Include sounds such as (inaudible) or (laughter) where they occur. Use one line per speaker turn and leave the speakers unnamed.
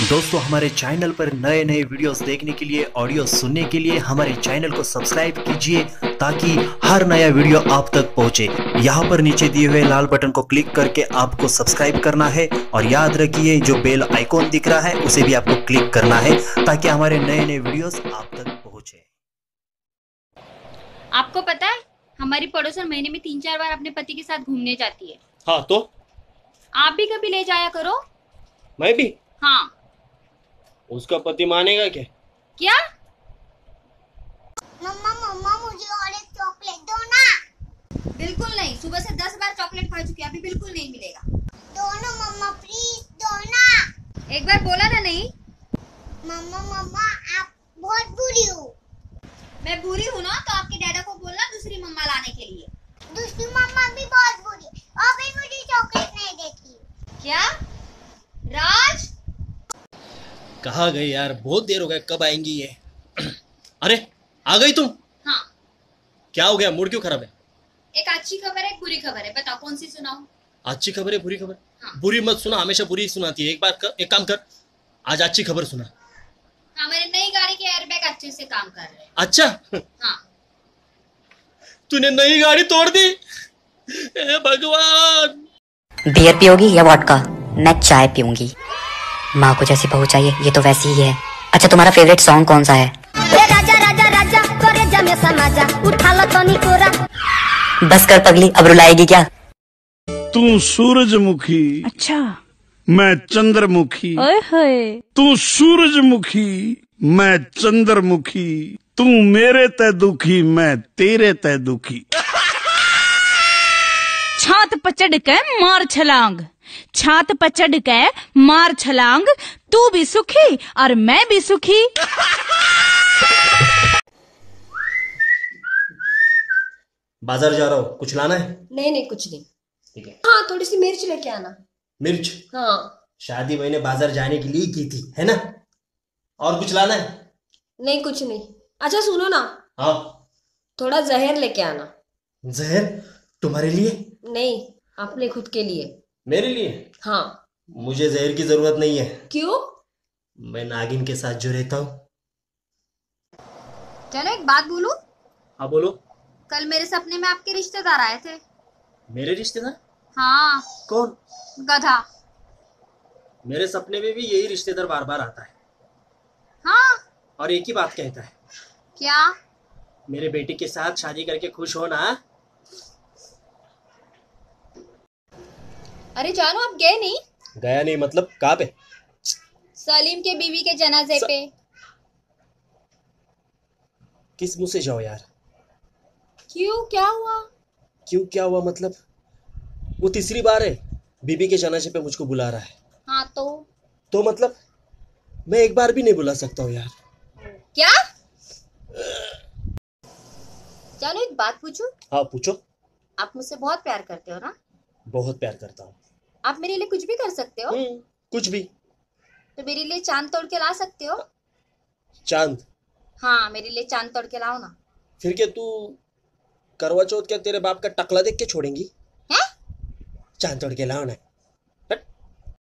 दोस्तों हमारे चैनल पर नए नए वीडियोस देखने के लिए ऑडियो सुनने के लिए हमारे चैनल को सब्सक्राइब कीजिए ताकि हर नया वीडियो आप तक पहुँचे। यहाँ पर नीचे दिए हुए लाल बटन को क्लिक करके आपको सब्सक्राइब करना है और याद रखिए जो बेल आइकॉन दिख रहा है उसे भी आपको क्लिक करना है ताकि हमारे नए नए वीडियोस आप तक पहुँचे।
आपको पता है हमारी पड़ोसन महीने में तीन चार बार अपने पति के साथ घूमने जाती है।
हाँ तो?
आप भी कभी ले जाया करो?
मैं भी?
हाँ।
उसका पति मानेगा क्या?
क्या?
मम्मा मम्मा मुझे और एक चॉकलेट दो ना।
बिल्कुल नहीं सुबह से दस बार चॉकलेट खा चुकी अभी बिल्कुल नहीं मिलेगा।
दो ना मम्मा प्लीज़ दो ना।
एक बार बोला ना नहीं।
मम्मा मम्मा आप बहुत बुरी हो।
मैं बुरी हूँ ना तो आपके डैडा को बोलना दूसरी मम्मा लाने के लिए।
दूसरी मम्मा भी बहुत बुरी और भी मुझे चॉकलेट नहीं देती
क्या राज
कहा गई यार बहुत देर हो गया कब आएँगी ये? (clears throat) अरे आ गई तुम?
हाँ।
क्या हो गया? मूड क्यों खराब है?
एक अच्छी खबर है बुरी खबर है बताओ कौन सी सुनाऊं?
अच्छी खबर है बुरी खबर?
हाँ।
बुरी मत सुना हमेशा बुरी सुनाती है। एक बार कर, एक काम कर आज अच्छी खबर सुना।
हाँ मेरी नई गाड़ी के एयरबैग अच्छे से काम कर रहे हैं।
अच्छा?
हाँ।
तूने नई गाड़ी तोड़ दी? भगवान!
बियर पियोगी या वॉडका मैं चाय पीऊँगी। माँ को जैसी बहू चाहिए ये तो वैसी ही है। अच्छा तुम्हारा फेवरेट सॉन्ग कौन सा है?
राजा राजा राजा करे जमे समाजा उठा लो तनी कोरा
बस कर पगली अब रुलाएगी क्या?
तू सूरजमुखी
अच्छा।
मैं चंद्रमुखी।
ओए
तू सूरजमुखी मैं चंद्रमुखी। तू मेरे ते दुखी मैं तेरे ते दुखी।
छात पचड़ के मार छलांग। छात पचड़ के मार छलांग तू भी सुखी और मैं भी सुखी।
बाज़ार जा रहा हूँ। कुछ लाना है?
नहीं नहीं कुछ नहीं।
ठीक है।
हाँ थोड़ी सी मिर्च लेके आना।
मिर्च?
हाँ।
शादी मैंने बाज़ार जाने के लिए की थी है ना? और कुछ लाना है?
नहीं कुछ नहीं। अच्छा सुनो ना।
हाँ।
थोड़ा जहर लेके आना।
जहर? तुम्हारे लिए?
नहीं अपने खुद के लिए।
मेरे लिए?
हाँ।
मुझे जहर की ज़रूरत नहीं है।
क्यों?
मैं नागिन के साथ जो रहता हूँ।
चलो एक बात बोलूँ?
हाँ बोलो।
कल मेरे सपने में आपके रिश्तेदार आए थे।
मेरे रिश्तेदार?
हाँ।
कौन?
गधा।
मेरे सपने में भी यही रिश्तेदार बार बार आता है।
हाँ।
और एक ही बात कहता है।
क्या?
मेरे बेटी के साथ शादी करके खुश हो ना।
अरे जानो आप गए नहीं?
गया नहीं मतलब कहाँ पे?
सलीम के बीवी के जनाजे
स-
पे।
किस मुँह से जाओ यार?
क्यों क्या हुआ?
क्यों क्या हुआ मतलब? वो तीसरी बार है बीबी के जनाजे पे मुझको बुला रहा है।
हाँ तो?
तो मतलब मैं एक बार भी नहीं बुला सकता हूँ यार।
क्या? जानो एक बात पूछूँ?
हाँ पूछो।
आप मुझसे बहुत प्यार करते हो ना?
बहुत प्यार करता हूँ।
आप मेरे लिए कुछ भी कर सकते हो।
हम्म, कुछ भी।
तो मेरे लिए चाँद तोड़ के ला सकते हो।
चाँद?
हाँ मेरे लिए चाँद तोड़ के लाओ ना।
फिर क्या तू करवा चौथ क्या तेरे बाप का टकला देख के छोड़ेंगी?
है?
चाँद तोड़ के लाओ ना